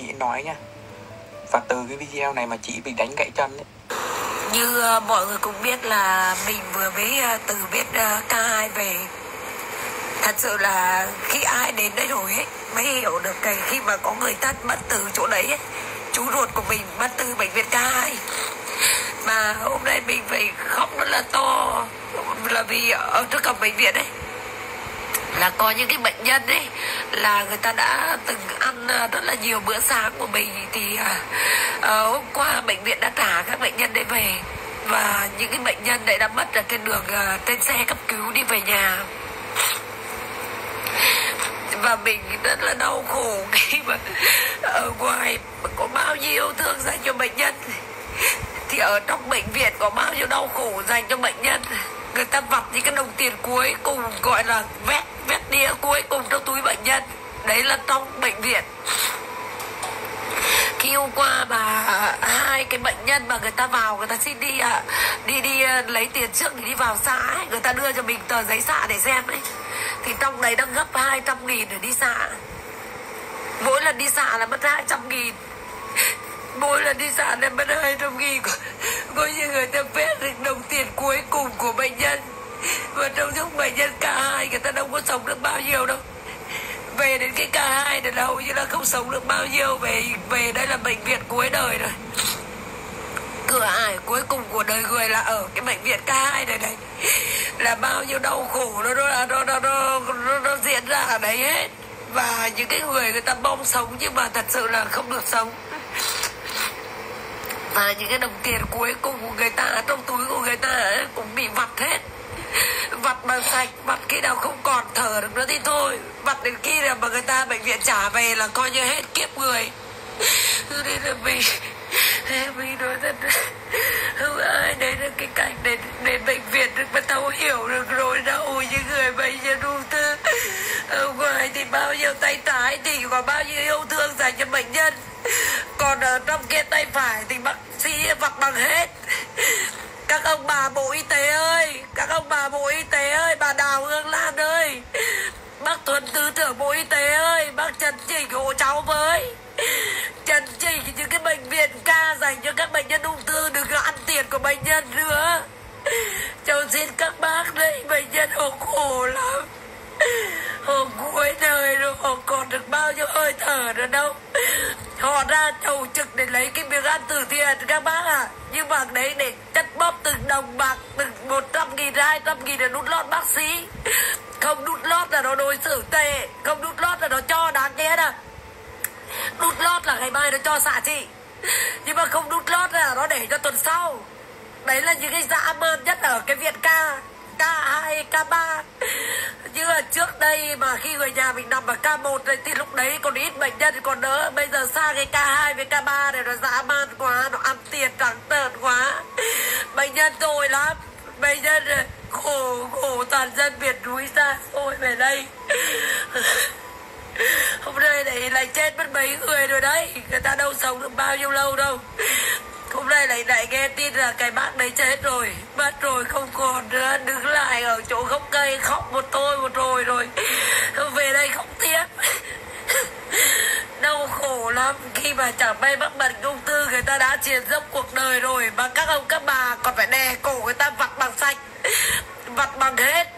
chị nói nha. Và từ cái video này mà chị bị đánh gãy chân ấy. Như uh, mọi người cũng biết là mình vừa mới uh, từ biết ờ, uh, K2 về. Thật sự là khi ai đến đây rồi ấy mới hiểu được cái khi mà có người thân mất từ chỗ đấy ấy, chú ruột của mình mất từ bệnh viện K2 mà hôm nay mình phải khóc rất là to là vì ở trước cổng bệnh viện ấy là có những cái bệnh nhân ấy là người ta đã từng ăn à, rất là nhiều bữa sáng của mình thì uh, hôm qua bệnh viện đã thả các bệnh nhân đấy về. Và những cái bệnh nhân đấy đã mất ở trên đường uh, trên xe cấp cứu đi về nhà. Và mình rất là đau khổ khi mà ở ngoài có bao nhiêu thương dành cho bệnh nhân. Thì ở trong bệnh viện có bao nhiêu đau khổ dành cho bệnh nhân. Người ta vặt những cái đồng tiền cuối cùng gọi là vét vết đĩa cuối cùng trong túi bệnh nhân. Đấy là trong bệnh viện. Khi hôm qua mà hai cái bệnh nhân mà người ta vào người ta xin đi à, đi đi à, lấy tiền trước thì đi vào xã ấy, người ta đưa cho mình tờ giấy xạ để xem ấy. Thì trong đấy đang gấp 200 nghìn để đi xạ mỗi lần đi xạ là mất 200 nghìn. Mỗi lần đi xạ là mất 200 nghìn. Coi như người ta vết được đồng tiền cuối cùng của bệnh nhân và trong lúc bệnh nhân K2 người ta đâu có sống được bao nhiêu đâu. Về đến cái K2 thì là hầu như là không sống được bao nhiêu. Về về đây là bệnh viện cuối đời rồi. Cửa ải cuối cùng của đời người là ở cái bệnh viện K2 này này. Là bao nhiêu đau khổ nó nó nó nó nó, nó, nó diễn ra ở đấy hết. Và những cái người người ta mong sống nhưng mà thật sự là không được sống. Và những cái đồng tiền cuối cùng của người ta trong túi của người ta ấy, cũng bị vặt hết vặt bằng sạch vặt khi nào không còn thở được nữa thì thôi. Vặt đến khi nào mà người ta bệnh viện trả về là coi như hết kiếp người. Nên là mình mình nói thật, không ai đấy là cái cảnh đến đến bệnh viện được mà thấu hiểu được rồi đâu như người bệnh nhân ung thư ở ngoài thì bao nhiêu tay trái thì có bao nhiêu yêu thương dành cho bệnh nhân. Còn ở trong kia tay phải thì bác sĩ vặt bằng hết các ông bà bộ y tế ơi, các ông bà bộ y tế ơi, bà đào hương lan ơi. Bác tuấn tư trưởng bộ y tế ơi, bác trần chỉnh hộ cháu với. Trần chỉnh những cái bệnh viện ca dành cho các bệnh nhân ung thư đừng có ăn tiền của bệnh nhân nữa. Cháu xin các bác đấy bệnh nhân họ khổ lắm. Họ cuối đời rồi họ còn được bao nhiêu hơi thở nữa đâu họ ra chầu trực để lấy cái miếng ăn từ thiện các bác à nhưng mà đấy, để chất bóp từng đồng bạc, từng một trăm nghìn hai trăm nghìn để nút lót bác sĩ. Không nút lót là nó đối xử tệ, không nút lót là nó cho đáng ghét à nút lót là ngày mai nó cho xả chị. Nhưng mà không nút lót là nó để cho tuần sau. Đấy là những cái dã man nhất ở cái viện ca. K2, K3 Như là trước đây mà khi người nhà mình nằm ở K1 này, thì lúc đấy còn ít bệnh nhân còn đỡ. Bây giờ sang cái K2 với K3 này nó dã man quá Nó ăn tiền trắng tợn quá. Bệnh nhân tồi lắm. Bệnh nhân ờ, khổ khổ toàn dân miền núi xa xôi về đây. Hôm nay này lại chết mất mấy người rồi đấy. Người ta đâu sống được bao nhiêu lâu đâu. Hôm nay lại lại nghe tin là cái bác đấy chết rồi. Mất rồi không còn nữa. Đứng lại ở chỗ gốc cây khóc một tôi một rồi rồi. Về đây không tiếc. Đau khổ lắm. Khi mà chẳng may mắc bệnh ung thư Người ta đã chiến dốc cuộc đời rồi. Mà các ông các bà còn phải đè cổ người ta vặt bằng sạch. Vặt bằng hết.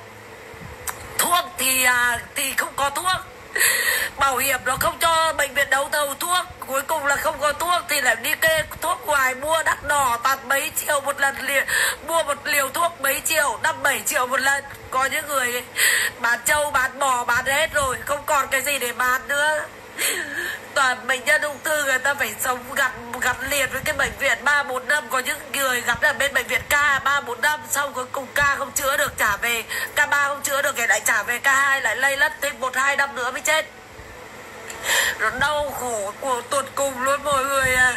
Thuốc thì à, thì không có thuốc. bảo hiểm nó không cho bệnh viện đấu thầu thuốc, cuối cùng là không có thuốc thì lại đi kê thuốc ngoài mua đắt đỏ tạt mấy triệu một lần liền mua một liều thuốc mấy triệu, năm bảy triệu một lần. Có những người bán trâu, bán bò, bán hết rồi, không còn cái gì để bán nữa toàn bệnh nhân ung thư, người ta phải sống gắn gắn liền với cái bệnh viện ba bốn năm. Có những người gắn ở bên bệnh viện K ba bốn năm, xong cuối cùng K không chữa được, trả về, K ba không chữa được thì lại trả về K hai, lại lây lất thêm một, hai năm nữa mới chết. Nó đau khổ của tuột cùng luôn, mọi người à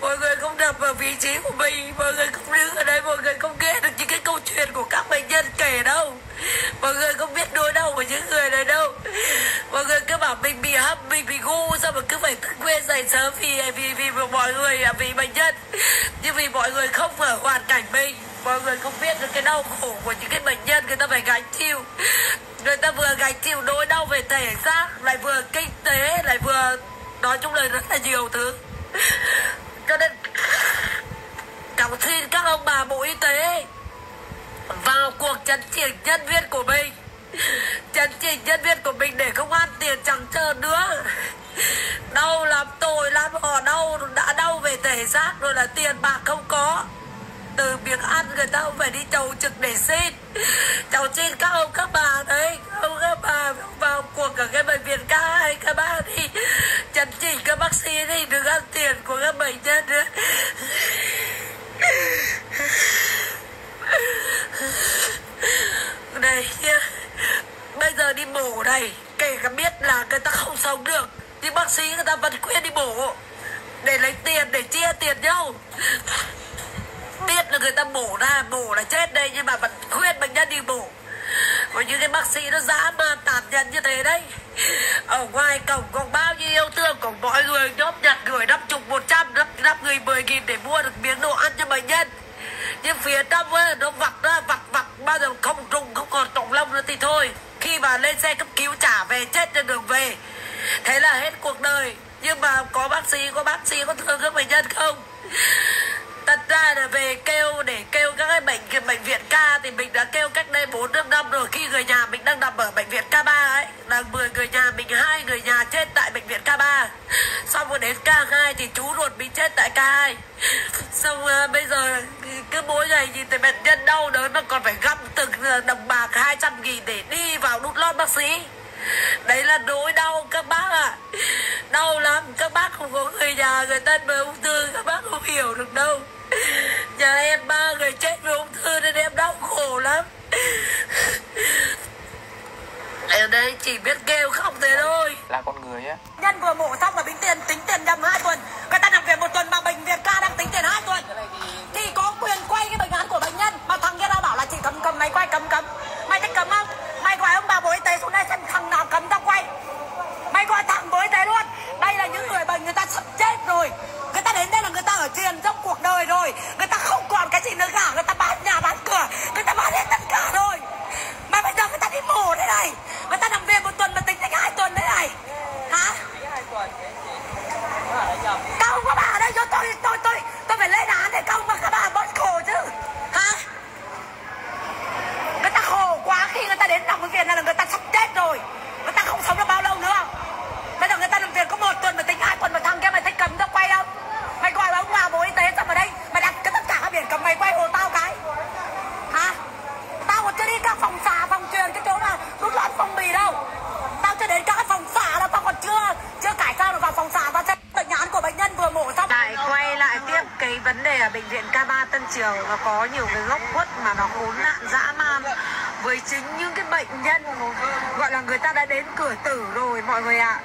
mọi người không đập vào vị trí của mình, mọi người không đứng ở đây, mọi người không nghe được những cái câu chuyện của các bệnh nhân kể đâu mọi người không biết nỗi đau của những người này đâu. Mọi người cứ bảo mình bị hấp mình bị gu sao mà cứ phải thức khuya dậy sớm vì vì vì mọi người vì bệnh nhân. Nhưng vì mọi người không ở hoàn cảnh mình, mọi người không biết được cái đau khổ của những cái bệnh nhân, người ta phải gánh chịu. Người ta vừa gánh chịu nỗi đau về thể xác, lại vừa kinh tế, lại vừa nói chung là rất là nhiều thứ. Cho nên cháu xin các ông bà bộ y tế vào cuộc chấn chỉnh nhân viên của mình. Chấn chỉnh nhân viên của mình để không ăn tiền chẳng chờ nữa. Đau lắm, tội lắm. Họ đau, đã đau về thể xác rồi là tiền bạc không có. Từ việc ăn người ta không phải đi chầu trực để xin. Cháu xin các ông, các bà đấy, các ông, các bà. Vào cuộc ở cái bệnh viện ca hai, các ba đi. Chấn chỉnh các bác sĩ đi, đừng ăn tiền của các bệnh nhân nữa đây nhá bây giờ đi bổ người cả biết là người ta không sống được. Nhưng bác sĩ người ta vẫn khuyên đi bổ. Để lấy tiền để chia tiền nhau. Biết là người ta bổ ra bổ là chết đây nhưng mà vẫn khuyên bệnh nhân đi bổ. Còn những cái bác sĩ nó dã man tàn nhẫn như thế đấy. Ở ngoài cổng còn bao nhiêu yêu thương của mọi người nhóm nhặt gửi năm chục một trăm năm người mười nghìn để mua được miếng đồ ăn cho bệnh nhân. Nhưng phía trong ấy, nó vặt ra vặt vặt bao giờ không trùng không còn tổng lông nữa thì thôi khi mà lên xe cấp cứu trả về chết trên đường về. Thế là hết cuộc đời. Nhưng mà có bác sĩ, có bác sĩ có thương các bệnh nhân không? Thật ra là về kêu, để kêu các cái bệnh bệnh viện ca thì mình đã kêu cách đây bốn năm năm rồi. Khi người nhà mình đang nằm ở bệnh viện K3 ấy, là 10 người nhà mình, hai người nhà chết tại bệnh viện K3 đến K2 thì chú ruột bị chết tại K2 xong uh, bây giờ cứ mỗi ngày nhìn thấy bệnh nhân đau đớn mà còn phải găm từng ờ, đồng bạc 200 nghìn để đi vào đút lót bác sĩ. Đấy là nỗi đau các bác ạ. À. đau lắm các bác không có người nhà người thân với ung thư các bác không hiểu được đâu. Nhà em ba người chết vì ung thư nên em đau khổ lắm ở đây chỉ biết kêu không thế thôi. là con người á. Nhân vừa mổ xong mà tính tiền tính tiền nhầm hai tuần. Người ta nằm viện một tuần mà bệnh viện ca đang tính tiền hai tuần. Thì có quyền quay cái bệnh án của bệnh nhân. Mà thằng kia nó bảo là chỉ cầm cầm máy quay cấm cấm mày thích cấm không? Mày gọi ông bà bộ y tế xuống đây xem thằng nào cấm tao quay. Mày gọi thằng bộ y tế luôn. Đây là những người bệnh người ta sắp chết rồi người ạ.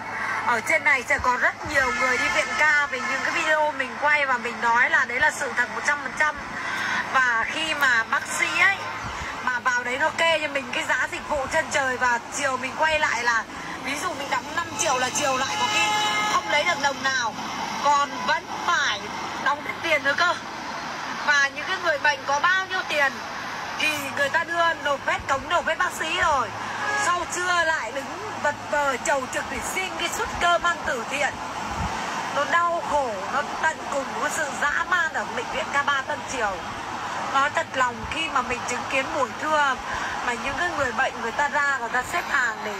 Ở trên này sẽ có rất nhiều người đi viện ca vì những cái video mình quay và mình nói là đấy là sự thật 100% và khi mà bác sĩ ấy mà vào đấy nó kê cho mình cái giá dịch vụ chân trời và chiều mình quay lại là ví dụ mình đóng 5 triệu là chiều lại có khi không lấy được đồng nào, còn vẫn phải đóng thêm tiền nữa cơ. Và những cái người bệnh có bao nhiêu tiền thì người ta đưa nộp hết, cống nộp hết bác sĩ rồi trưa lại đứng vật vờ chầu trực để xin cái suất cơm ăn từ thiện. Nó đau khổ nó tận cùng với sự dã man ở bệnh viện K3 Tân Triều. Nói thật lòng khi mà mình chứng kiến buổi trưa mà những cái người bệnh người ta ra người ta xếp hàng để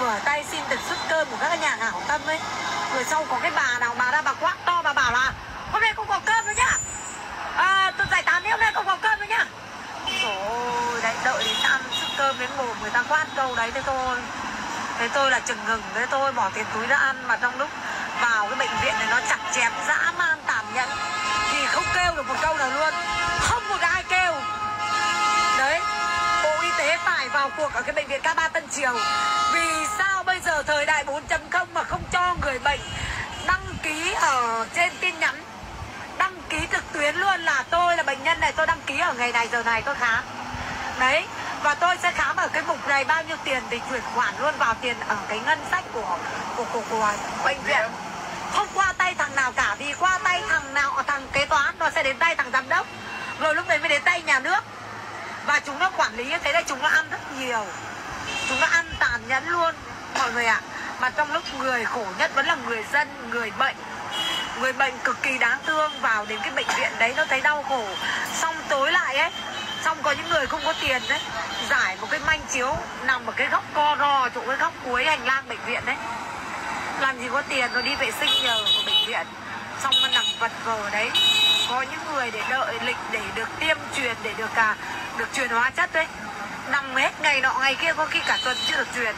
mở tay xin được suất cơm của các nhà hảo tâm ấy. Người sau có cái bà nào bà ra bà quát to bà bảo là hôm nay không có cơm nữa nhá. À, tôi giải tán đi hôm nay không có cơm nữa nhá. Trời ơi, đấy đợi đến mồm người ta quát câu đấy thế thôi. Thế tôi là chừng ngừng, thế tôi bỏ tiền túi ra ăn. Mà trong lúc vào cái bệnh viện này, nó chặt chém, dã man tàn nhẫn. Thì không kêu được một câu nào luôn. Không một ai kêu. Đấy, bộ y tế phải vào cuộc ở cái bệnh viện k ba Tân Triều. Vì sao bây giờ thời đại 4.0 mà không cho người bệnh đăng ký ở trên tin nhắn? Đăng ký trực tuyến luôn là tôi là bệnh nhân này, tôi đăng ký ở ngày này, giờ này tôi khám. Đấy và tôi sẽ khám ở cái mục này bao nhiêu tiền thì chuyển khoản luôn vào tiền ở cái ngân sách của của của, của bệnh viện. Không qua tay thằng nào cả vì qua tay thằng nào thằng kế toán nó sẽ đến tay thằng giám đốc. Rồi lúc đấy mới đến tay nhà nước. Và chúng nó quản lý như thế đây chúng nó ăn rất nhiều. Chúng nó ăn tàn nhẫn luôn mọi người ạ. Mà trong lúc người khổ nhất vẫn là người dân người bệnh. Người bệnh cực kỳ đáng thương vào đến cái bệnh viện đấy nó thấy đau khổ. Xong tối lại ấy xong có những người không có tiền đấy, giải một cái manh chiếu nằm ở cái góc co ro chỗ cái góc cuối hành lang bệnh viện đấy. Làm gì có tiền rồi đi vệ sinh nhờ của bệnh viện. Xong mà nằm vật vờ đấy. Có những người để đợi lịch để được tiêm truyền, để được cả được truyền hóa chất đấy. Nằm hết ngày nọ ngày kia có khi cả tuần chưa được truyền.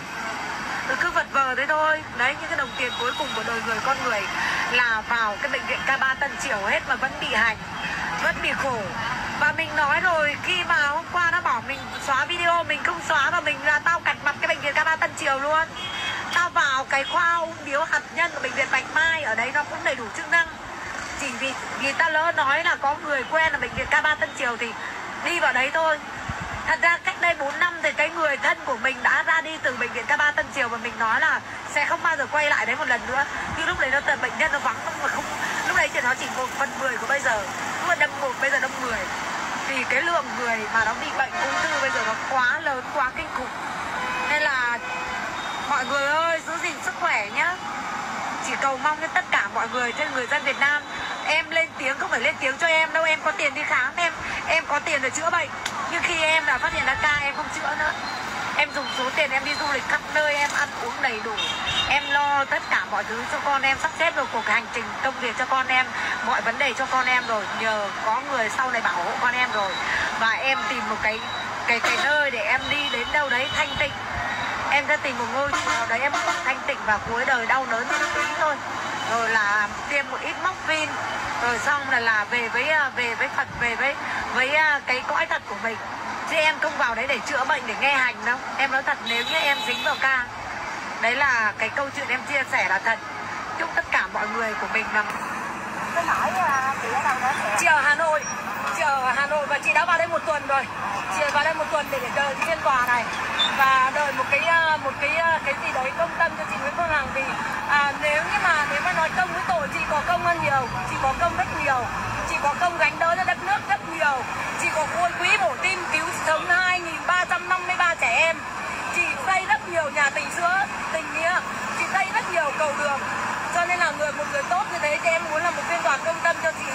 Rồi cứ vật vờ thế thôi. Đấy, những cái đồng tiền cuối cùng của đời người con người là vào cái bệnh viện K3 Tân Triều hết mà vẫn bị hành, vẫn bị khổ nói rồi, khi mà hôm qua nó bảo mình xóa video, mình không xóa và mình là tao cạch mặt cái bệnh viện K3 Tân Triều luôn. Tao vào cái khoa ung biếu hạt nhân của bệnh viện Bạch Mai, ở đấy nó cũng đầy đủ chức năng. Chỉ vì vì ta lỡ nói là có người quen ở bệnh viện K3 Tân Triều thì đi vào đấy thôi. Thật ra cách đây 4 năm thì cái người thân của mình đã ra đi từ bệnh viện K3 Tân Triều và mình nói là sẽ không bao giờ quay lại đấy một lần nữa. Nhưng lúc đấy nó bệnh nhân nó vắng mà không, lúc đấy thì nó chỉ một phần mười của bây giờ. Lúc mà đâm một, bây giờ đâm 10 thì cái lượng người mà nó bị bệnh ung thư bây giờ nó quá lớn, quá kinh khủng. Nên là mọi người ơi, giữ gìn sức khỏe nhá. Chỉ cầu mong cho tất cả mọi người trên người dân Việt Nam, em lên tiếng, không phải lên tiếng cho em đâu, em có tiền đi khám, em em có tiền để chữa bệnh. Nhưng khi em là phát hiện ra ca, em không chữa nữa. Em dùng số tiền em đi du lịch khắp nơi, em ăn uống đầy đủ em lo tất cả mọi thứ cho con em, sắp xếp được cuộc hành trình công việc cho con em, mọi vấn đề cho con em rồi. Nhờ có người sau này bảo hộ con em rồi. Và em tìm một cái cái cái nơi để em đi đến đâu đấy thanh tịnh. Em sẽ tìm một ngôi chùa nào đấy em thanh tịnh và cuối đời đau đớn một tí thôi. Rồi là tiêm một ít móc vin rồi xong là là về với à, về với Phật, về với với à, cái cõi thật của mình. Chứ em không vào đấy để chữa bệnh, để nghe hành đâu. Em nói thật, nếu như em dính vào ca đấy là cái câu chuyện em chia sẻ là thật. Chúc tất cả mọi người của mình là à, chị ở Hà Nội. Chị ở Hà Nội và chị đã vào đây một tuần rồi. Chị vào đây một tuần để, để đợi phiên tòa này. Và đợi một cái à, một cái à, cái gì đấy công tâm cho chị Nguyễn Phương Hằng vì à, nếu như mà nếu mà nói công với tội chị có công hơn nhiều chị có công rất nhiều chị có công gánh đỡ cho đất nước rất nhiều chị có khuôn quỹ bổ tim cứu sống 2.353 trẻ em chị xây rất nhiều nhà tình sữa tình nghĩa chị xây rất nhiều cầu đường. Cho nên là người một người tốt như thế thì em muốn là một phiên tòa công tâm cho chị.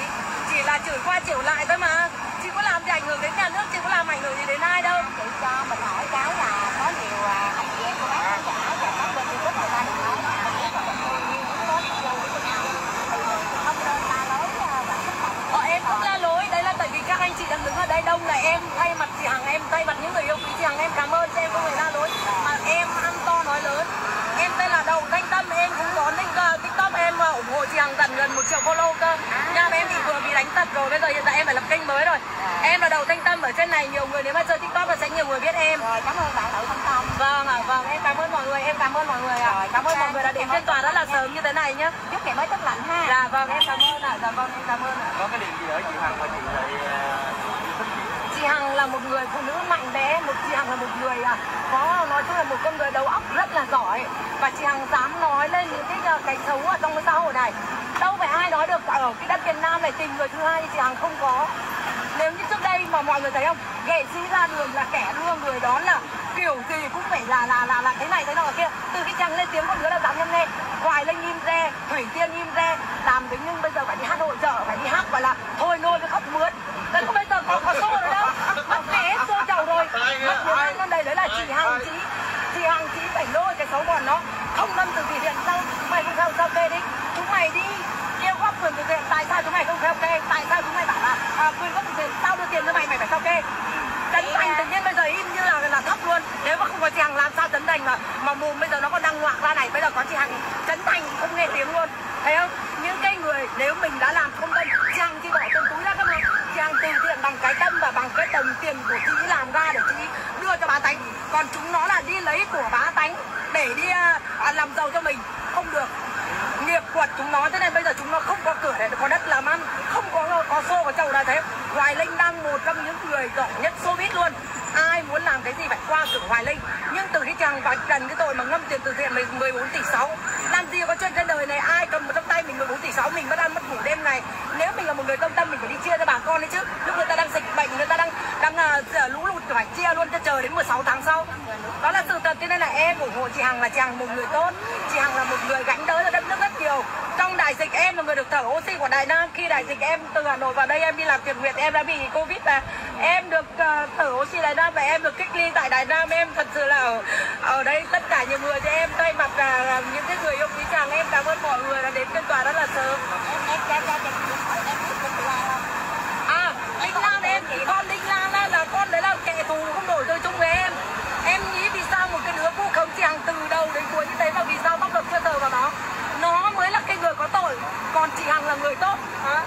Chỉ là chửi qua chửi lại thôi mà. Chị có làm gì ảnh hưởng đến nhà nước chị có làm ảnh hưởng gì đến ai đâu. Chị cho mình hỏi cháu là có nhiều à, anh chị em cô bác giả và các bên YouTube người ta nói là mình biết là mình thương yêu muốn tốt yêu với cái nào. Thì mình không nên la lối à, và xúc phạm Ờ, em không la lối. Đấy là tại vì các anh chị đang đứng ở đây đông là em thay mặt chị Hằng em thay mặt những người yêu quý chị Hằng em cảm ơn chứ em không phải la lối. Mà em ăn to nói lớn. Em tên là Đầu Thanh em cũng có link uh, tiktok em uh, ủng hộ chị Hằng tận gần một triệu follow cơ. Nha mà em bị vừa bị đánh tật rồi bây giờ hiện tại em phải lập kênh mới rồi. Em là Đầu Thanh Tâm ở trên này nhiều người nếu mà chơi tiktok là sẽ nhiều người biết em. Rồi cảm ơn bạn Đậu Thanh Tâm. Vâng ạ vâng em cảm ơn mọi người em cảm ơn mọi người ạ. Rồi, cảm ơn mọi người đã đến phiên tòa rất là sớm như thế này nhé chúc ngày mới tốt lành ha. Dạ vâng em cảm ơn ạ. Dạ vâng em cảm ơn ạ. Có cái điểm gì ở chị Hằng mà chị lại à, thích chị Hằng là một người phụ nữ mạnh mẽ một chị Hằng là một người à, có nói chung là một con người đầu óc rất là giỏi. Và chị Hằng dám nói lên những cái ờ, cái xấu ở trong cái xã hội này. Đâu phải ai nói được ở cái đất Việt Nam này tìm người thứ hai như chị Hằng không có. Nếu như trước đây mà mọi người thấy không nghệ sĩ ra đường là kẻ đưa người đón là kiểu gì cũng phải là là là là thế này thế nọ kia. Từ khi chàng lên tiếng con đứa là dám nhâm nghe hoài linh im re thủy tiên im re làm tính nhưng bây giờ phải đi hát hội chợ phải đi hát gọi là thôi nôi với khóc mướt đấy không bây giờ có có xô rồi đâu mất mẹ xô chậu rồi mất tiếng ăn con đây đấy là chị hằng chí chị hằng chí phải lôi cái xấu bọn nó không đâm từ vì điện sao sao kê đi? Chúng mày đi yêu góp quyền từ thiện tại sao chúng mày không theo kê tại sao chúng mày bảo là à, quyền góp từ thiện tao đưa tiền cho mày mày phải kê? Trấn Thành tự nhiên bây giờ im như là là thấp luôn. Nếu mà không có chị Hằng làm sao Trấn Thành mà mà mồm bây giờ nó còn đang ngoạc ra này Bây giờ có chị Hằng Trấn Thành không nghe tiếng luôn. Thấy không? Những cái người nếu mình đã làm không tâm Chị Hằng chỉ bỏ tiền túi ra cơ mà. Chị Hằng từ thiện bằng cái tâm và bằng cái đồng tiền của chị làm ra để chị đưa cho bá tánh. Còn chúng nó là đi lấy của bá tánh Để đi à, à, làm giàu cho mình. Không được quật chúng nó thế nên bây giờ chúng nó không có cửa để có đất làm ăn không có có xô có chậu là thế. Hoài linh đang một trong những người giỏi nhất showbiz luôn. Ai muốn làm cái gì phải qua cửa hoài linh. Nhưng từ khi chàng và trần cái tội mà ngâm tiền từ thiện 14 tỷ 6 làm gì có chuyện trên đời này ai cầm trong tay mình 14 tỷ 6 mình vẫn ăn mất ngủ đêm ngày nếu mình là một người công tâm mình phải đi chia cho bà con đấy chứ. Lúc người ta đang dịch bệnh người ta đang đang uh, lũ lụt phải chia luôn cho chờ đến 16 tháng sau. Đó là sự thật thế nên là em ủng hộ chị Hằng là chị Hằng một người tốt. Chị Hằng là một người gánh đỡ cho đất nước rất nhiều trong đại dịch em là người được thở oxy của đại Nam. Khi đại dịch em từ Hà Nội vào đây em đi làm thiện nguyện em đã bị Covid và em được uh, thở oxy đại Nam và em được cách ly tại đại Nam. Em thật sự là ở, ở đây tất cả nhiều người cho em thay mặt là những cái người yêu quý chàng em cảm ơn mọi người đã đến phiên tòa rất là sớm. Em em em À, Linh Lan em, con Linh Lan là, là con đấy là kẻ thù không đổi tôi chung với em. Em nghĩ vì sao một cái đứa vu khống chàng từ đầu đến cuối như thế mà vì sao pháp luật chưa thờ vào đó. Nó mới là cái người có tội, còn chị Hằng là người tốt. Hả?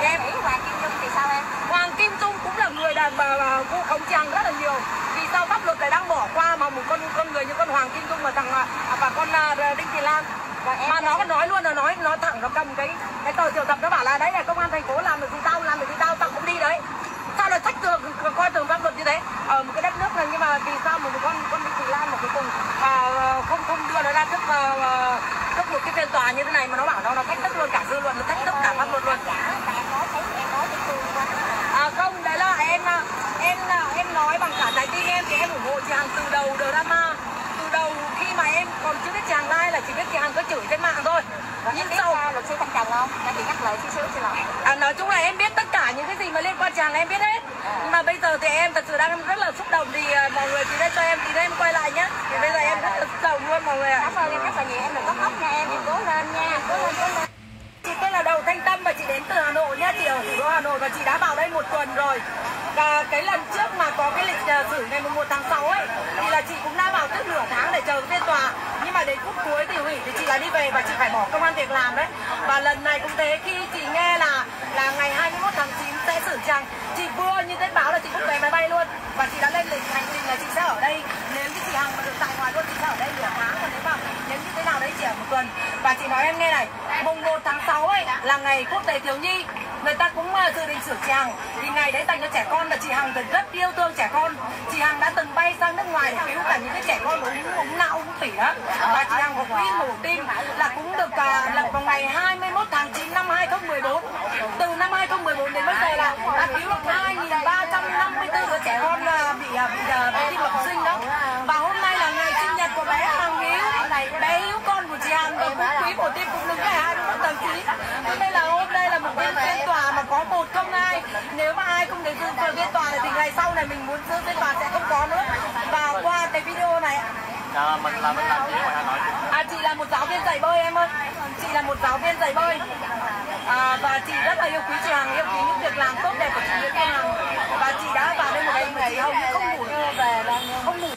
em nghĩ Hoàng Kim Nhung thì sao em? Hoàng Kim Dung cũng là người đàn bà, vu khống chị Hằng rất là nhiều. Vì sao pháp luật lại đang bỏ qua mà một con con người như con Hoàng Kim Dung và thằng à, và con à, Đinh Thị Lan? Mà nó còn nói luôn là nói nó thẳng nó cầm cái cái tờ triệu tập nó bảo là đấy là công an thành phố làm được gì tao làm được gì tao tao cũng đi đấy. Sao lại trách tường coi thường pháp luật như thế? Ở một cái đất nước này nhưng mà vì sao một con con bị thị lan mà cuối cùng à, không không đưa nó ra trước uh, trước một cái phiên tòa như thế này mà nó bảo nó nó thách thức luôn cả dư luận nó thách thức cả pháp luật luôn. À không đấy là em à, em à, em nói bằng cả trái tim em thì em ủng hộ chị Hằng từ đầu drama. Từ đầu khi mà em còn chưa biết chị Hằng lai là chỉ biết chị Hằng có chửi trên mạng thôi. Và nhưng biết sau uh, luật sư Thanh Trần không? Đã bị nhắc lời chút xíu xin lỗi. À, nói chung là em biết tất cả những cái gì mà liên quan chàng em biết hết. Nhưng mà bây giờ thì em thật sự đang rất là xúc động thì à, mọi người thì đây cho em thì đây em quay lại nhé thì bây giờ em luôn mọi người ạ. Cảm ơn em, rất là nhiều em đừng có khóc nha, em em cố lên nha. Cố lên cố lên. Chị tên là Đầu Thanh Tâm và chị đến từ Hà Nội nhé Chị ở thủ đô Hà Nội và chị đã vào đây một tuần rồi. Và cái lần trước mà có cái lịch ờ, xử ngày 1 tháng 6 ấy, Thì là chị cũng đã vào trước nửa tháng để chờ phiên tòa. Nhưng mà đến phút cuối thì hủy, thì chị là đi về và chị phải bỏ công an việc làm đấy. Và lần này cũng thế, khi chị nghe là là ngày 21 tháng 9 sẽ xử trang. Chị vừa như thấy báo là chị book vé máy bay luôn. Và chị đã lên lịch hành trình là chị sẽ ở đây. Nếu như chị Hằng mà được tại ngoài luôn chị sẽ ở đây nửa tháng Còn nếu mà nếu như thế nào đấy chị ở một tuần. Và chị nói em nghe này Mùng 1 tháng 6 ấy là ngày quốc tế thiếu nhi. Người ta cũng ờ, dự định sửa chàng thì ngày đấy dành cho trẻ con là chị Hằng thì rất yêu thương trẻ con. Chị Hằng đã từng bay sang nước ngoài để cứu cả những cái trẻ con ống ống não ống tủy đó. Và chị Hằng có tin, ngủ tim là cũng được ờ, uh, lập vào ngày 21 tháng 9 năm 2014 từ năm 2014 đến bây giờ là đã cứu được 2.354 đứa trẻ con là bị à, bị, à, bị tim bẩm sinh đó. Và hôm nay là ngày sinh nhật của bé Hằng Hiếu. Bé Hiếu con của chị Hằng và cũng quý của tim cũng đứng ngày 21 tháng 9 cho nên là hôm nay là một phiên phiên tòa mà có một không ai nếu mà ai không đến dự phiên tòa này thì ngày sau này mình muốn dự phiên tòa sẽ không có nữa. Và qua cái video này Dạ, mình là mình làm gì ở ngoài Hà Nội. À chị là một giáo viên dạy bơi em ơi. Chị là một giáo viên dạy bơi. À, và chị rất là yêu quý chị Hằng yêu quý những việc làm tốt đẹp của chị Nguyễn Hằng. Và chị đã vào đây một ngày mà chị hầu như không ngủ về là không ngủ.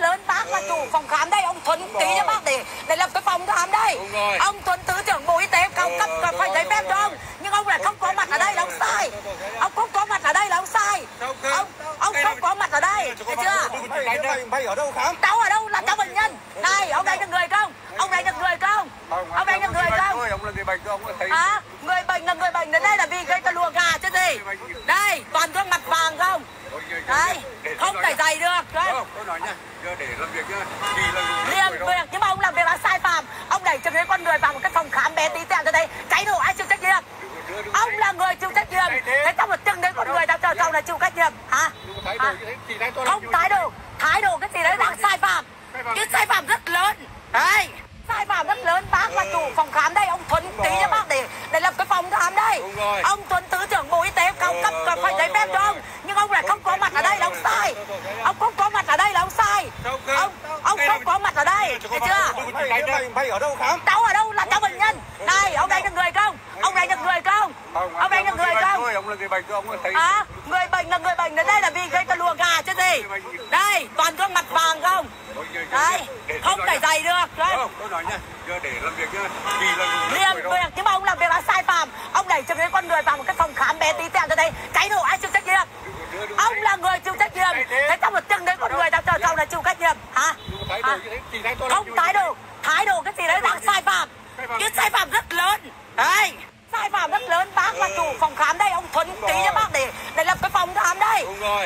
Lớn bác là chủ phòng khám đây ông Tuấn ký cho bác để để lập cái phòng khám đây. Ông Tuấn thứ trưởng bộ y tế cao cấp và phải giấy phép cho ông. Nhưng ông lại không có mặt ở đây là ông sai. Ông không có mặt ở đây là ông sai. Ông ông không có mặt ở đây thấy chưa? Mày, mày, ở đâu khám? cháu ở đâu là cháu bệnh nhân? Này ông đánh được người không? Ông đánh được người không? Ông đánh được người không? Ông là người bệnh ông thấy à người bệnh là người bệnh đến đây là vì gây ta lùa gà chứ gì? Đây toàn gương mặt vàng không? Đấy không thể dày được đấy tôi nói nha, để làm việc nhá. Vì là Liêm việc nhưng mà ông làm việc là sai phạm. Ông đẩy cho con người vào một cái phòng khám bé tí tẹo cho đây cháy nổ ai chịu trách nhiệm? Ông là người chịu trách nhiệm. Thế. Trong một chừng đấy con người ta chờ sau là chịu trách nhiệm. Hả thái độ. Không thái độ. Thái độ cái gì đấy là sai phạm. Chứ sai phạm rất lớn. Đấy. Sai phạm rất lớn. Bác là chủ phòng khám đây. Ông Tuấn ký cho bác để để lập cái phòng khám đây. Đúng rồi. ông Tuấn thứ trưởng bộ y tế cao cấp và phải giấy phép cho ông. nhưng ông lại không có mặt ở đây là ông sai. Ông không có mặt ở đây là ông sai. Ông ông không có mặt ở đây. Thấy chưa? Mày, mày, mày ở đâu khám? cháu ở đâu là cháu bệnh nhân? Này ông đánh được người không? Ông đánh được người không? Ông đánh được người không? ông là người bệnh ông thấy bệnh là người bệnh đến đây là vì gây ta lùa gà chứ gì. Đây toàn gương mặt vàng không? Đấy không thể dày được đấy tôi nói nha, giờ để làm việc nhá. Vì là việc nhưng mà ông làm việc là sai phạm. Ông đẩy trực tiếp con người vào một cái phòng khám bé tí tẹo cho đây cháy nổ ai chịu trách nhiệm. Ông là người chịu trách nhiệm. Thế. Trong một chừng đấy con người ta chờ sau là chịu trách nhiệm. Hả? Không thái độ. thái độ cái gì đấy là sai phạm. Chứ sai phạm rất lớn. Đấy. Sai phạm rất lớn. Bác là chủ phòng khám đây ông Tuấn ký cho bác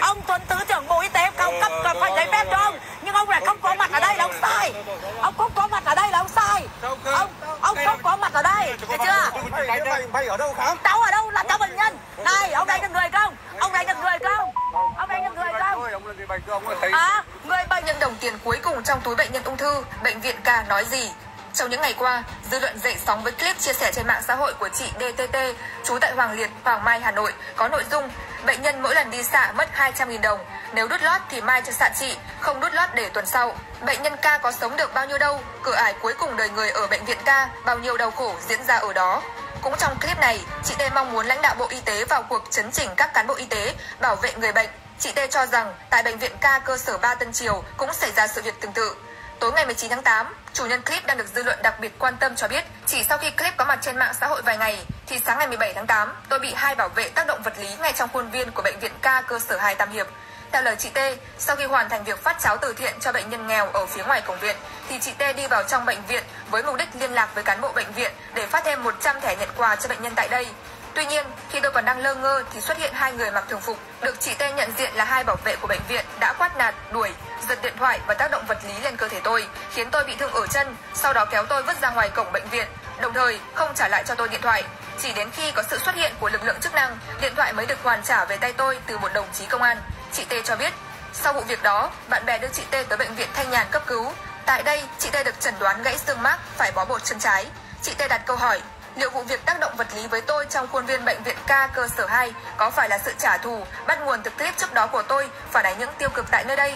rồi. ông Tuấn thứ trưởng bộ y tế cao cấp và phải giấy phép cho ông. Nhưng ông lại không có mặt ở đây là ông sai. Ông không có mặt ở đây là ông sai. Ông ông không có mặt ở đây. Thấy chưa? Mày, mày, ở đâu khám? cháu ở đâu là cháu bệnh nhân? Này ông đánh được người không? Ông đánh được người không? Ông đánh được người không? À người bệnh những đồng tiền cuối cùng trong túi bệnh nhân ung thư, bệnh viện K nói gì? Trong những ngày qua, dư luận dậy sóng với clip chia sẻ trên mạng xã hội của chị DTT, trú tại Hoàng Liệt, Hoàng Mai, Hà Nội, có nội dung bệnh nhân mỗi lần đi xạ mất 200.000 đồng, nếu đút lót thì mai cho xạ trị, không đút lót để tuần sau. Bệnh nhân ca có sống được bao nhiêu đâu, cửa ải cuối cùng đời người ở bệnh viện ca bao nhiêu đau khổ diễn ra ở đó. Cũng trong clip này, chị T mong muốn lãnh đạo Bộ Y tế vào cuộc chấn chỉnh các cán bộ y tế, bảo vệ người bệnh. Chị T cho rằng tại bệnh viện ca cơ sở 3 Tân Triều cũng xảy ra sự việc tương tự. Tối ngày 19 tháng 8, chủ nhân clip đang được dư luận đặc biệt quan tâm cho biết, chỉ sau khi clip có mặt trên mạng xã hội vài ngày, thì sáng ngày 17 tháng 8, tôi bị hai bảo vệ tác động vật lý ngay trong khuôn viên của bệnh viện K cơ sở 2 Tam Hiệp. Theo lời chị T, sau khi hoàn thành việc phát cháo từ thiện cho bệnh nhân nghèo ở phía ngoài cổng viện, thì chị T đi vào trong bệnh viện với mục đích liên lạc với cán bộ bệnh viện để phát thêm 100 thẻ nhận quà cho bệnh nhân tại đây. Tuy nhiên, khi tôi còn đang lơ ngơ thì xuất hiện hai người mặc thường phục, được chị T nhận diện là hai bảo vệ của bệnh viện đã quát nạt, đuổi, giật điện thoại và tác động vật lý lên cơ thể tôi, khiến tôi bị thương ở chân, sau đó kéo tôi vứt ra ngoài cổng bệnh viện, đồng thời không trả lại cho tôi điện thoại. Chỉ đến khi có sự xuất hiện của lực lượng chức năng, điện thoại mới được hoàn trả về tay tôi từ một đồng chí công an. Chị T cho biết, sau vụ việc đó, bạn bè đưa chị T tới bệnh viện Thanh Nhàn cấp cứu. Tại đây, chị T được chẩn đoán gãy xương mác, phải bó bột chân trái. Chị T đặt câu hỏi, liệu vụ việc tác động vật lý với tôi trong khuôn viên bệnh viện ca cơ sở 2 có phải là sự trả thù bắt nguồn từ clip trước đó của tôi phản ánh những tiêu cực tại nơi đây?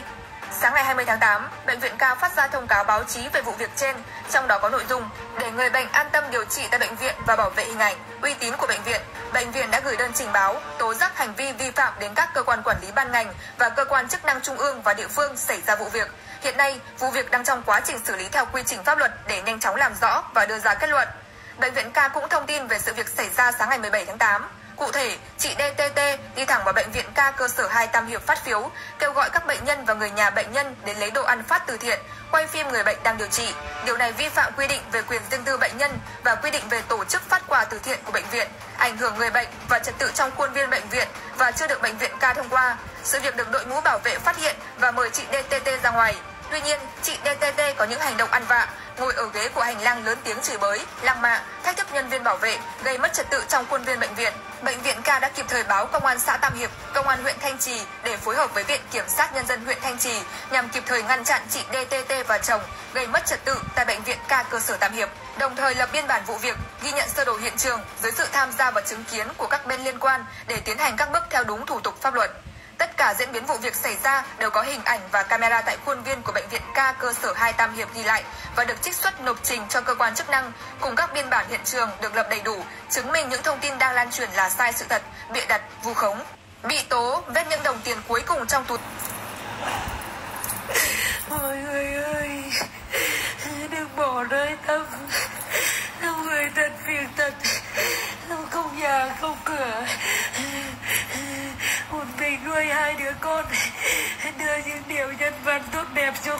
Sáng ngày 20 tháng 8, bệnh viện ca phát ra thông cáo báo chí về vụ việc trên, trong đó có nội dung để người bệnh an tâm điều trị tại bệnh viện và bảo vệ hình ảnh, uy tín của bệnh viện. Bệnh viện đã gửi đơn trình báo, tố giác hành vi vi phạm đến các cơ quan quản lý ban ngành và cơ quan chức năng trung ương và địa phương xảy ra vụ việc. Hiện nay, vụ việc đang trong quá trình xử lý theo quy trình pháp luật để nhanh chóng làm rõ và đưa ra kết luận. Bệnh viện K cũng thông tin về sự việc xảy ra sáng ngày 17 tháng 8. Cụ thể, chị DTT đi thẳng vào bệnh viện K cơ sở 2 Tam Hiệp phát phiếu, kêu gọi các bệnh nhân và người nhà bệnh nhân đến lấy đồ ăn phát từ thiện, quay phim người bệnh đang điều trị. Điều này vi phạm quy định về quyền riêng tư bệnh nhân và quy định về tổ chức phát quà từ thiện của bệnh viện, ảnh hưởng người bệnh và trật tự trong khuôn viên bệnh viện và chưa được bệnh viện K thông qua. Sự việc được đội ngũ bảo vệ phát hiện và mời chị DTT ra ngoài. Tuy nhiên, chị DTT có những hành động ăn vạ, ngồi ở ghế của hành lang lớn tiếng chửi bới, lăng mạ, thách thức nhân viên bảo vệ, gây mất trật tự trong khuôn viên bệnh viện. Bệnh viện K đã kịp thời báo công an xã Tam Hiệp, công an huyện Thanh Trì để phối hợp với viện kiểm sát nhân dân huyện Thanh Trì nhằm kịp thời ngăn chặn chị DTT và chồng gây mất trật tự tại bệnh viện K cơ sở Tam Hiệp. Đồng thời lập biên bản vụ việc, ghi nhận sơ đồ hiện trường dưới sự tham gia và chứng kiến của các bên liên quan để tiến hành các bước theo đúng thủ tục pháp luật. Tất cả diễn biến vụ việc xảy ra đều có hình ảnh và camera tại khuôn viên của bệnh viện K cơ sở 2 Tam Hiệp ghi lại và được trích xuất nộp trình cho cơ quan chức năng cùng các biên bản hiện trường được lập đầy đủ, chứng minh những thông tin đang lan truyền là sai sự thật, bịa đặt, vu khống. Bị tố vết những đồng tiền cuối cùng trong túi. Mọi người ơi, đừng bỏ rơi tâm. Tâm người thật việc thật, tâm không nhà không cửa. Nuôi hai đứa con, đưa những điều nhân văn tốt đẹp cho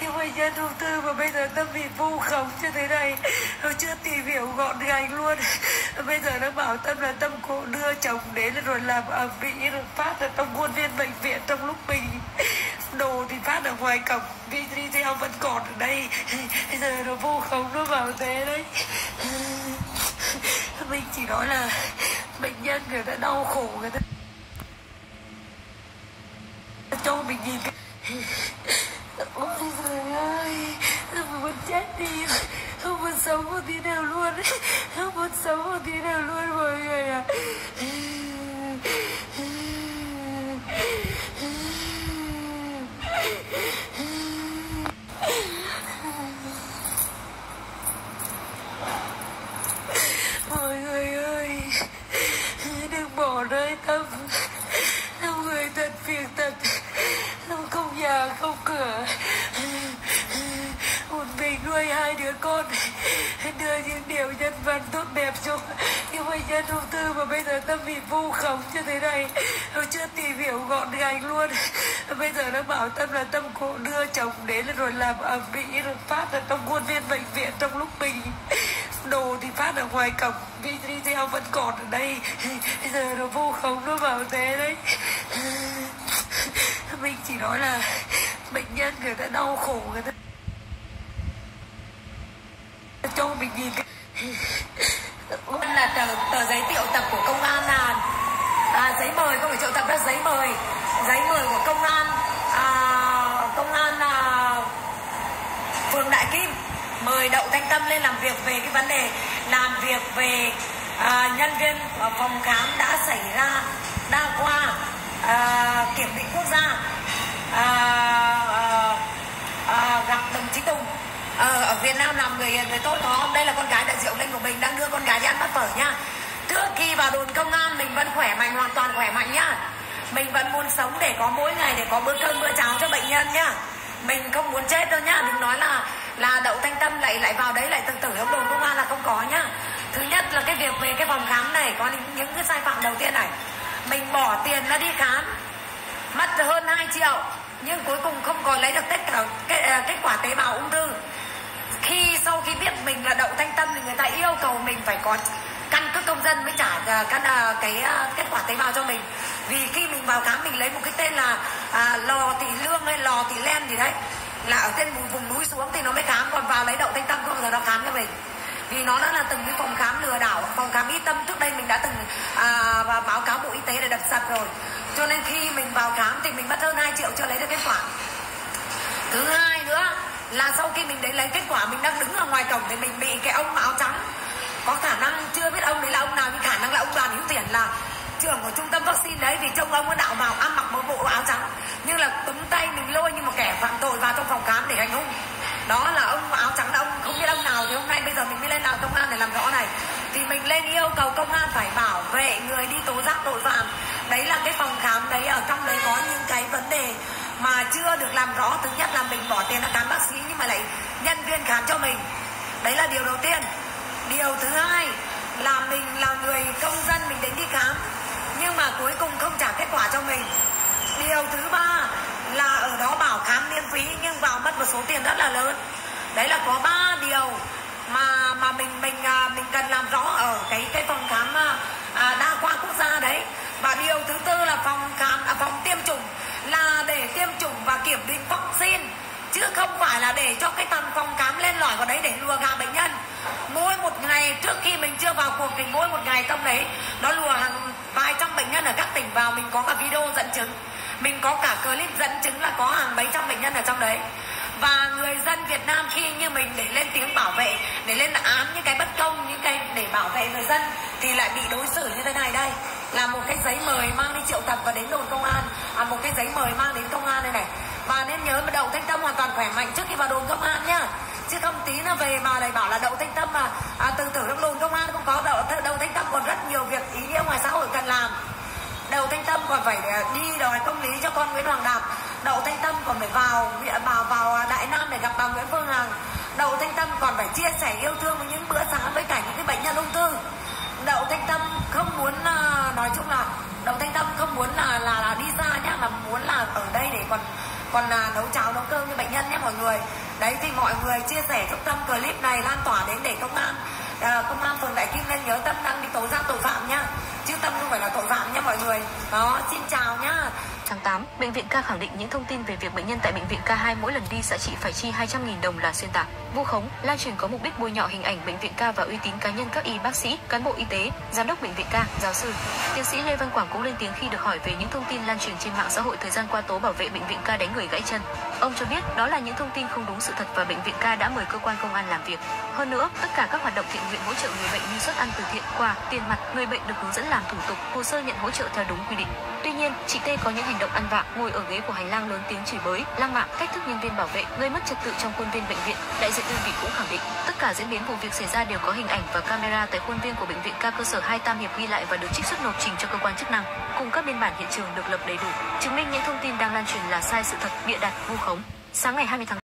những bệnh nhân ung thư mà bây giờ tâm bị vu khống như thế này. Nó chưa tìm hiểu gọn gành luôn. Bây giờ nó bảo tâm là tâm cô đưa chồng đến rồi làm ở bị rồi phát ở trong khuôn viên bệnh viện trong lúc mình đồ thì phát ở ngoài cổng video vẫn còn ở đây bây giờ nó vô khống nó bảo thế đấy mình chỉ nói là bệnh nhân người ta đau khổ người ta chết đi không muốn sống một tí nào luôn muốn sống một tí nào đưa những điều nhân văn tốt đẹp cho những bệnh nhân ung thư mà bây giờ tâm bị vu khống như thế này. Nó chưa tìm hiểu gọn gàng luôn. Bây giờ nó bảo tâm là tâm cô đưa chồng đến rồi làm ẩm bị rồi phát ở trong khuôn viên bệnh viện trong lúc mình đồ thì phát ở ngoài cổng. Video vẫn còn ở đây. Bây giờ nó vu khống, nó bảo thế đấy. Mình chỉ nói là bệnh nhân người ta đau khổ người ta cho mình nhìn cái là tờ, tờ giấy triệu tập của công an là à, giấy mời không phải triệu tập là giấy mời. Giấy mời của công an à, công an à, phường Đại Kim. Mời Đậu Thanh Tâm lên làm việc về cái vấn đề làm việc về à, nhân viên ở phòng khám đã xảy ra đa khoa à, kiểm định quốc gia. À, à, à, gặp được ờ, ở Việt Nam làm người người tốt đó đây là con gái đại diệu linh của mình đang đưa con gái đi ăn bát phở nha. Trước khi vào đồn công an mình vẫn khỏe mạnh hoàn toàn khỏe mạnh nhá. Mình vẫn muốn sống để có mỗi ngày để có bữa cơm bữa cháo cho bệnh nhân nhá. Mình không muốn chết đâu nhá. Đừng nói là là đậu thanh tâm lại lại vào đấy lại tự tử ông đồn công an là không có nhá. Thứ nhất là cái việc về cái phòng khám này có những, những cái sai phạm đầu tiên này. Mình bỏ tiền ra đi khám mất hơn 2 triệu nhưng cuối cùng không còn lấy được tất cả kết, ờ, ờ, kết quả tế bào ung thư khi sau khi biết mình là đậu thanh tâm thì người ta yêu cầu mình phải có căn cước công dân mới trả à, căn à, cái à, kết quả tế bào cho mình. Vì khi mình vào khám mình lấy một cái tên là à, lò thị lương hay lò thị len gì đấy là ở trên vùng, vùng núi xuống thì nó mới khám còn vào lấy đậu thanh tâm không giờ nó khám cho mình. Vì nó đã là từng cái phòng khám lừa đảo phòng khám y tâm trước đây mình đã từng à, và báo cáo bộ y tế để đập sập rồi. Cho nên khi mình vào khám thì mình mất hơn 2 triệu chưa lấy được kết quả. Thứ hai nữa là sau khi mình đến lấy kết quả, mình đang đứng ở ngoài cổng thì mình bị cái ông áo trắng. Có khả năng chưa biết ông đấy là ông nào, nhưng khả năng là ông đoàn hữu tiền là trưởng của trung tâm vaccine đấy, vì trông ông ấy đạo vào ăn mặc một bộ áo trắng. Nhưng là túm tay mình lôi như một kẻ phạm tội vào trong phòng khám để hành hung. Đó là ông áo trắng là ông, không biết ông nào thì hôm nay bây giờ mình mới lên làm công an để làm rõ này. Thì mình lên yêu cầu công an phải bảo vệ người đi tố giác tội phạm. Đấy là cái phòng khám đấy, ở trong đấy có những cái vấn đề mà chưa được làm rõ thứ nhất là mình bỏ tiền ra khám bác sĩ nhưng mà lại nhân viên khám cho mình. Đấy là điều đầu tiên. Điều thứ hai là mình là người công dân mình đến đi khám nhưng mà cuối cùng không trả kết quả cho mình. Điều thứ ba là ở đó bảo khám miễn phí nhưng vào mất một số tiền rất là lớn. Đấy là có ba điều mà mà mình mình à, mình cần làm rõ ở cái cái phòng khám à, à, đa khoa quốc gia đấy. Và điều thứ tư là phòng khám à, phòng tiêm chủng là để tiêm chủng và kiểm định vaccine, chứ không phải là để cho cái tầng phòng khám lên lỏi vào đấy để lùa gà bệnh nhân. Mỗi một ngày trước khi mình chưa vào cuộc thì mỗi một ngày trong đấy, nó lùa hàng vài trăm bệnh nhân ở các tỉnh vào, mình có cả video dẫn chứng, mình có cả clip dẫn chứng là có hàng mấy trăm bệnh nhân ở trong đấy. Và người dân Việt Nam khi như mình để lên tiếng bảo vệ, để lên án những cái bất công, những cái để bảo vệ người dân thì lại bị đối xử như thế này đây là một cái giấy mời mang đi triệu tập và đến đồn công an. À, một cái giấy mời mang đến công an đây này. Và nên nhớ mà đậu thanh tâm hoàn toàn khỏe mạnh trước khi vào đồn công an nhá. Chứ không tí nó về mà lại bảo là đậu thanh tâm mà à, từ từ trong đồn công an không có đậu đậu thanh tâm còn rất nhiều việc ý nghĩa ngoài xã hội cần làm. Đậu thanh tâm còn phải à, đi đòi công lý cho con nguyễn hoàng đạt. Đậu thanh tâm còn phải vào vào vào à, đại nam để gặp bà nguyễn phương hằng. Đậu thanh tâm còn phải chia sẻ yêu thương với những bữa sáng với cả những cái bệnh nhân ung thư đậu thanh tâm không muốn Ờ, nói chung là đồng thanh tâm không muốn là là, là đi xa nhá mà muốn là ở đây để còn còn là nấu cháo nấu cơm cho bệnh nhân nhé mọi người. Đấy thì mọi người chia sẻ giúp tâm clip này lan tỏa đến để công an à, công an phường đại kim nên nhớ tâm đang đi tố giác tội phạm nhá. Chứ tâm không phải là tội phạm nhé mọi người. Đó xin chào 8, bệnh viện K khẳng định những thông tin về việc bệnh nhân tại bệnh viện K2 mỗi lần đi xã trị phải chi 200.000 đồng là xuyên tạc, vu khống, lan truyền có mục đích bôi nhọ hình ảnh bệnh viện K và uy tín cá nhân các y bác sĩ, cán bộ y tế, giám đốc bệnh viện K, giáo sư. Tiến sĩ Lê Văn Quảng cũng lên tiếng khi được hỏi về những thông tin lan truyền trên mạng xã hội thời gian qua tố bảo vệ bệnh viện K đánh người gãy chân. Ông cho biết đó là những thông tin không đúng sự thật và bệnh viện Ca đã mời cơ quan công an làm việc. Hơn nữa, tất cả các hoạt động thiện nguyện hỗ trợ người bệnh như suất ăn từ thiện, quà, tiền mặt, người bệnh được hướng dẫn làm thủ tục, hồ sơ nhận hỗ trợ theo đúng quy định. Tuy nhiên, chị T có những hành động ăn vạ, ngồi ở ghế của hành lang lớn tiếng chửi bới, lăng mạ, cách thức nhân viên bảo vệ, gây mất trật tự trong khuôn viên bệnh viện. Đại diện đơn vị cũng khẳng định, tất cả diễn biến vụ việc xảy ra đều có hình ảnh và camera tại khuôn viên của bệnh viện ca cơ sở 2 Tam Hiệp ghi lại và được trích xuất nộp trình cho cơ quan chức năng. Cùng các biên bản hiện trường được lập đầy đủ, chứng minh những thông tin đang lan truyền là sai sự thật, bịa đặt, vu khống. Sáng ngày 20 tháng